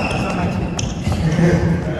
Obrigado.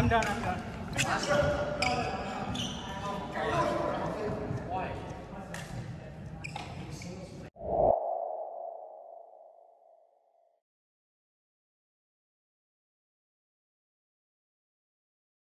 I'm done, I'm done.